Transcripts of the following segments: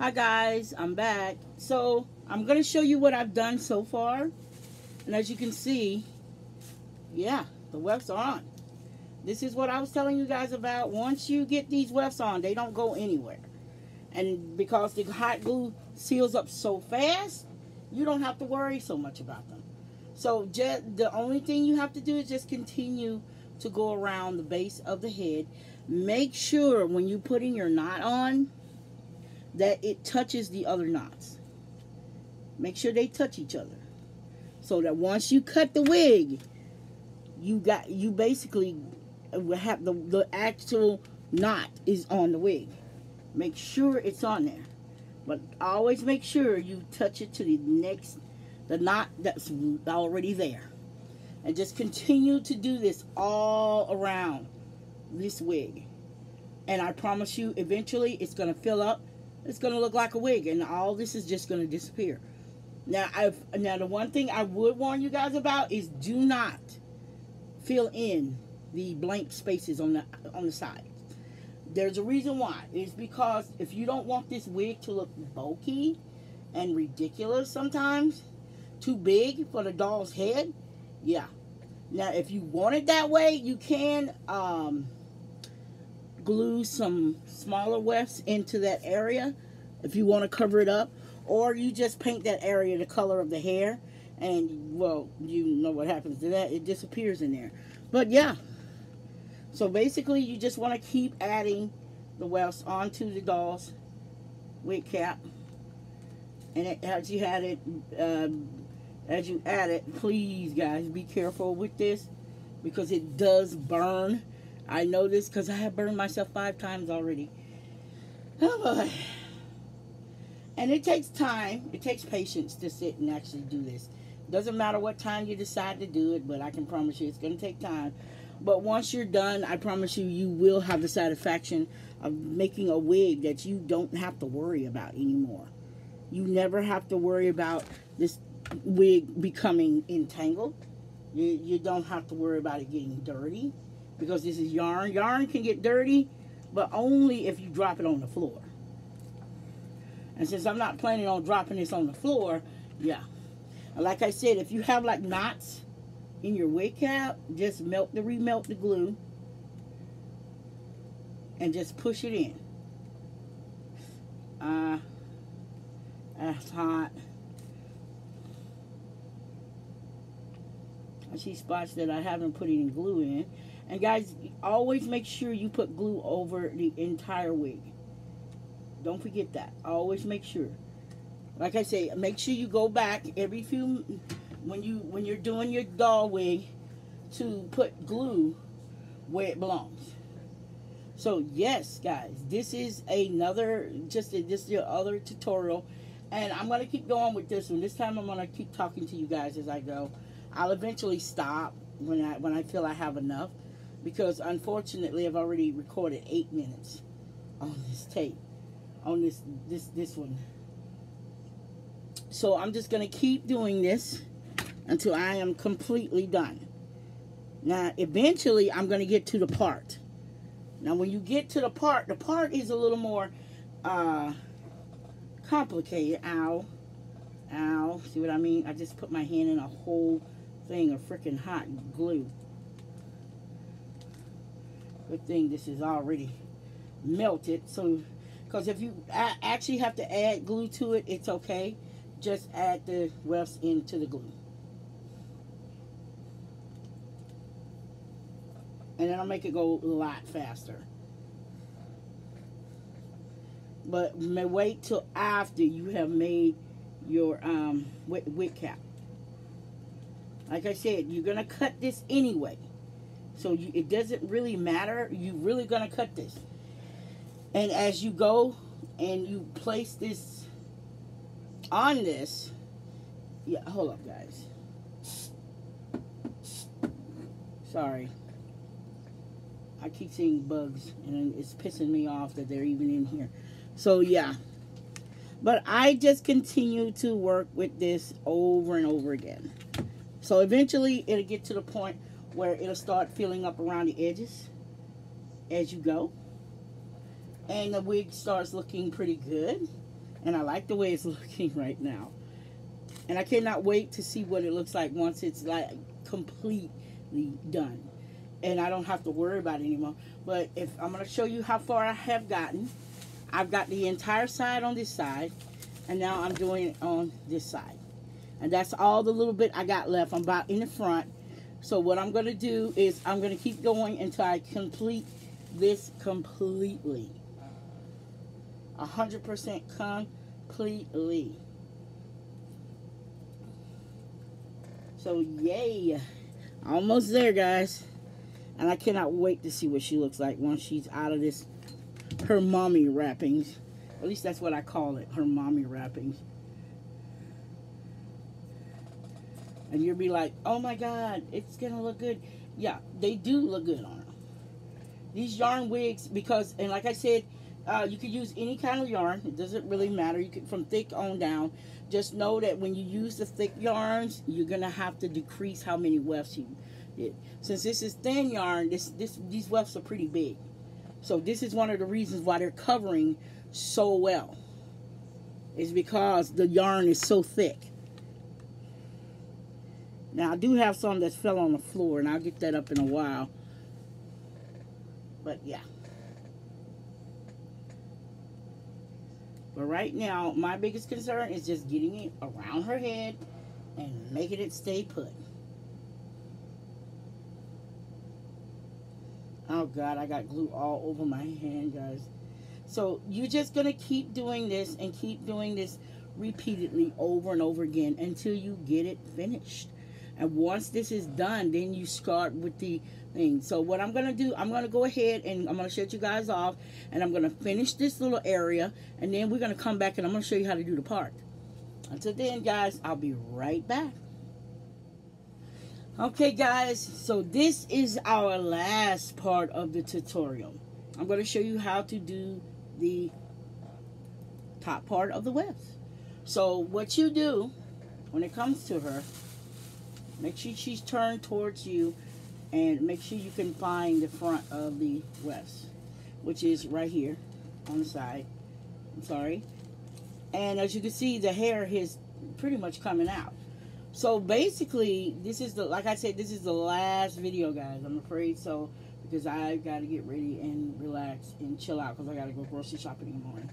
Hi guys, I'm back. So I'm going to show you what I've done so far. And as you can see, yeah, the wefts are on. This is what I was telling you guys about. Once you get these wefts on, they don't go anywhere. And because the hot glue seals up so fast, you don't have to worry so much about them. So just, the only thing you have to do is just continue to go around the base of the head. Make sure when you putting your knot on that it touches the other knots. Make sure they touch each other. So that once you cut the wig, you got you basically have the, the actual knot is on the wig. Make sure it's on there. But always make sure you touch it to the next, the knot that's already there. And just continue to do this all around this wig. And I promise you, eventually it's going to fill up. It's going to look like a wig. And all this is just going to disappear. Now, I've, now the one thing I would warn you guys about is do not fill in the blank spaces on the on the side. There's a reason why. It's because if you don't want this wig to look bulky and ridiculous sometimes, too big for the doll's head, yeah. Now, if you want it that way, you can um, glue some smaller wefts into that area if you want to cover it up. Or you just paint that area the color of the hair. And, well, you know what happens to that. It disappears in there. But, yeah, so basically, you just want to keep adding the wefts onto the doll's wig cap. And it, as you add it, uh, as you add it, please guys, be careful with this because it does burn. I know this because I have burned myself five times already. Oh boy. And it takes time. It takes patience to sit and actually do this. Doesn't matter what time you decide to do it, but I can promise you it's going to take time. But once you're done, I promise you, you will have the satisfaction of making a wig that you don't have to worry about anymore. You never have to worry about this wig becoming entangled. You, you don't have to worry about it getting dirty because this is yarn. Yarn can get dirty, but only if you drop it on the floor. And since I'm not planning on dropping this on the floor, yeah. Like I said, if you have like knots in your wig cap, just melt the remelt the glue and just push it in. Uh, that's hot. I see spots that I haven't put any glue in. And guys, always make sure you put glue over the entire wig. Don't forget that. Always make sure. Like I say, make sure you go back every few when you when you're doing your doll wig to put glue where it belongs. So yes, guys, this is another just a, this your other tutorial, and I'm gonna keep going with this one. This time I'm gonna keep talking to you guys as I go. I'll eventually stop when I when I feel I have enough, because unfortunately I've already recorded eight minutes on this tape, on this this this one. So I'm just gonna keep doing this until I am completely done. Now, eventually, I'm going to get to the part. Now, when you get to the part, the part is a little more uh, complicated. Ow. Ow. See what I mean? I just put my hand in a whole thing of freaking hot glue. Good thing this is already melted. So, because if you I actually have to add glue to it, it's okay. Just add the wefts into the glue. and it'll make it go a lot faster. But may wait till after you have made your um, wig cap. Like I said, you're going to cut this anyway. So you, it doesn't really matter. You're really going to cut this. And as you go and you place this on this, yeah, hold up, guys. Sorry. I keep seeing bugs and it's pissing me off that they're even in here. So yeah. But I just continue to work with this over and over again. So eventually it'll get to the point where it'll start filling up around the edges as you go. And the wig starts looking pretty good. And I like the way it's looking right now. And I cannot wait to see what it looks like once it's like completely done. And I don't have to worry about it anymore. But if I'm going to show you how far I have gotten. I've got the entire side on this side. And now I'm doing it on this side. And that's all the little bit I got left. I'm about in the front. So what I'm going to do is I'm going to keep going until I complete this completely. 100% completely. So yay. Almost there, guys. And I cannot wait to see what she looks like once she's out of this, her mommy wrappings. At least that's what I call it, her mommy wrappings. And you'll be like, oh my God, it's to look good. Yeah, they do look good on them. These yarn wigs, because, and like I said, uh, you could use any kind of yarn. It doesn't really matter. You can from thick on down. Just know that when you use the thick yarns, you're gonna have to decrease how many wefts you did. Since this is thin yarn, this this these wefts are pretty big. So this is one of the reasons why they're covering so well. Is because the yarn is so thick. Now I do have some that fell on the floor, and I'll get that up in a while. But yeah. But right now, my biggest concern is just getting it around her head and making it stay put. Oh God, I got glue all over my hand, guys. So you're just going to keep doing this and keep doing this repeatedly over and over again until you get it finished. And once this is done, then you start with the thing. So what I'm going to do, I'm going to go ahead and I'm going to shut you guys off. And I'm going to finish this little area. And then we're going to come back and I'm going to show you how to do the part. Until then, guys, I'll be right back. Okay, guys, so this is our last part of the tutorial. I'm going to show you how to do the top part of the wefts. So what you do when it comes to her Make sure she's turned towards you and make sure you can find the front of the wefts, which is right here on the side. I'm sorry. And as you can see, the hair is pretty much coming out. So basically, this is the, like I said, this is the last video, guys. I'm afraid so, because I've got to get ready and relax and chill out because I got to go grocery shopping in the morning.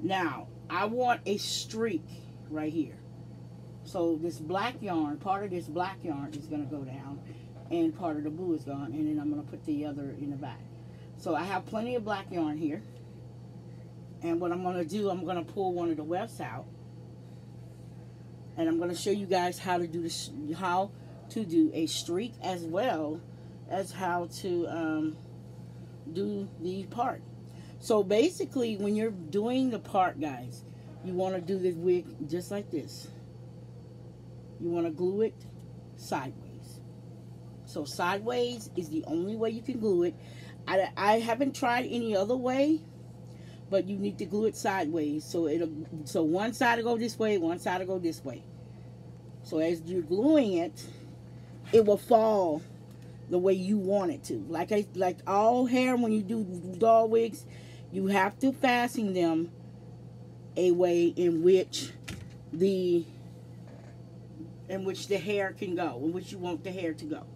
Now, I want a streak right here. So this black yarn, part of this black yarn is going to go down and part of the blue is gone and then I'm going to put the other in the back. So I have plenty of black yarn here. And what I'm going to do, I'm going to pull one of the wefts out. And I'm going to show you guys how to do this, how to do a streak as well as how to um, do the part. So basically, when you're doing the part, guys, you want to do this wig just like this you want to glue it sideways. So sideways is the only way you can glue it. I, I haven't tried any other way, but you need to glue it sideways. So it'll so one side will go this way, one side will go this way. So as you're gluing it, it will fall the way you want it to. Like I like all hair when you do doll wigs, you have to fasten them a way in which the in which the hair can go, in which you want the hair to go.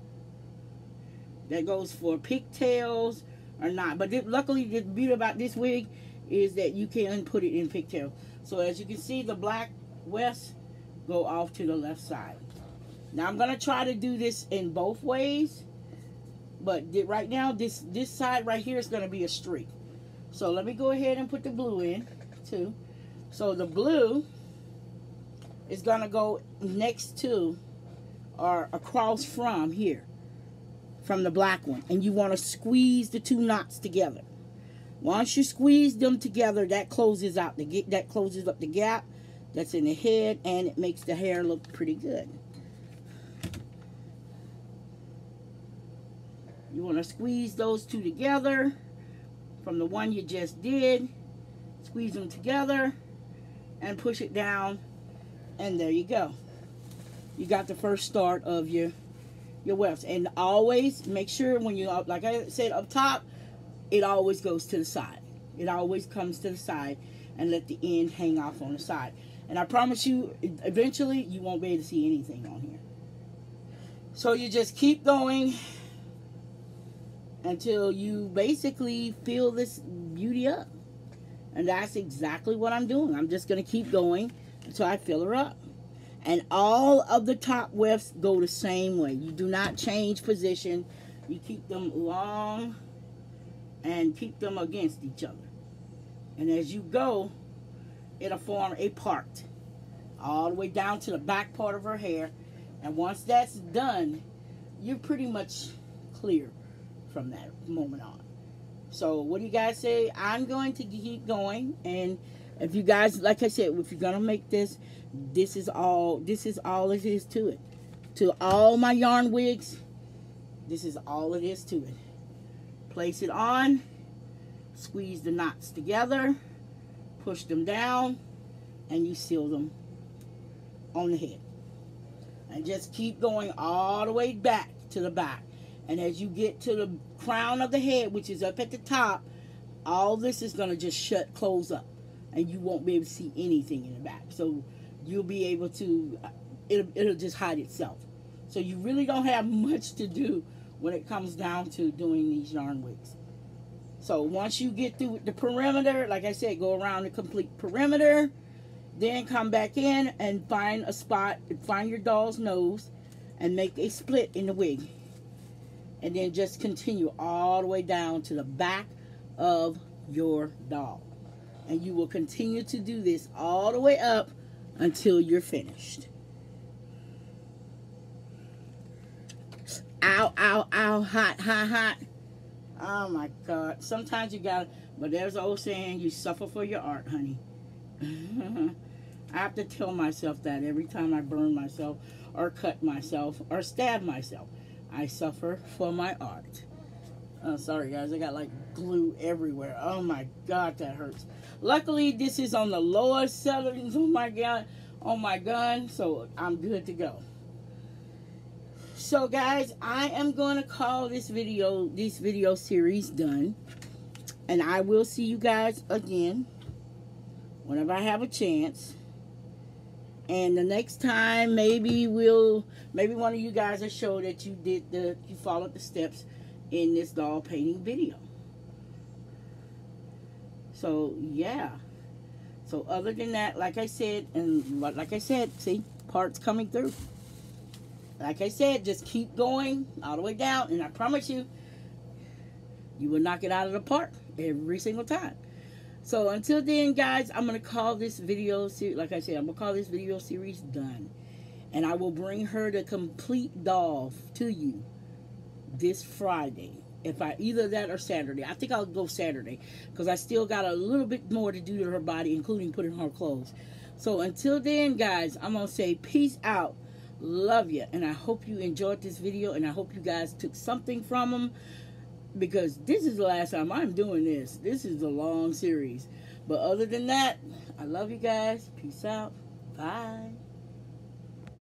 That goes for pigtails or not. But luckily, the beauty about this wig is that you can put it in pigtail. So as you can see, the black wefts go off to the left side. Now I'm going to try to do this in both ways. But right now, this, this side right here is going to be a streak. So let me go ahead and put the blue in too. So the blue is going to go next to or across from here from the black one. And you want to squeeze the two knots together. Once you squeeze them together that closes out the that closes up the gap that's in the head and it makes the hair look pretty good. You want to squeeze those two together from the one you just did. Squeeze them together and push it down and there you go. You got the first start of your your wefts. And always make sure when you, like I said up top, it always goes to the side. It always comes to the side. and let the end hang off on the side. And I promise you, eventually you won't be able to see anything on here. So you just keep going until you basically fill this beauty up. And that's exactly what I'm doing. I'm just to keep going until I fill her up. And all of the top wefts go the same way. You do not change position. You keep them long and keep them against each other. And as you go, it'll form a part all the way down to the back part of her hair. And once that's done, you're pretty much clear from that moment on. So what do you guys say? I'm going to keep going. And if you guys, like I said, if you're going to make this, this is all, this is all it is to it. To all my yarn wigs, this is all it is to it. Place it on, squeeze the knots together, push them down, and you seal them on the head. And just keep going all the way back to the back. And as you get to the crown of the head, which is up at the top, all this is going to just shut, close up. And you won't be able to see anything in the back. So you'll be able to, uh, it'll, it'll just hide itself. So you really don't have much to do when it comes down to doing these yarn wigs. So once you get through the perimeter, like I said, go around the complete perimeter, then come back in and find a spot, find your doll's nose, and make a split in the wig. And then just continue all the way down to the back of your doll. And you will continue to do this all the way up until you're finished. Ow, ow, ow, hot, hot, hot. Oh my God. Sometimes you gotta, but there's an old saying, you suffer for your art, honey. I have to tell myself that every time I burn myself or cut myself or stab myself. I suffer for my art. Oh, sorry guys, I got like glue everywhere. Oh my God, that hurts. Luckily, this is on the lower settings on my gun, on oh my gun, so I'm good to go. So guys, I am going to call this video, this video series done. And I will see you guys again whenever I have a chance. And the next time, maybe we'll, maybe one of you guys will show that you did the, you followed the steps in this doll painting video. So, yeah. So, other than that, like I said, and like I said, see, parts coming through like I said, just keep going all the way down, and I promise you, you will knock it out of the park every single time. So until then, guys, I'm to call this video, like I said, I'm to call this video series done. And I will bring her the complete doll to you this Friday. If I, either that or Saturday. I think I'll go Saturday. Because I still got a little bit more to do to her body, including putting her clothes. So until then, guys, I'm going to say peace out love you and i hope you enjoyed this video and i hope you guys took something from them because this is the last time i'm doing this this is a long series but other than that i love you guys peace out bye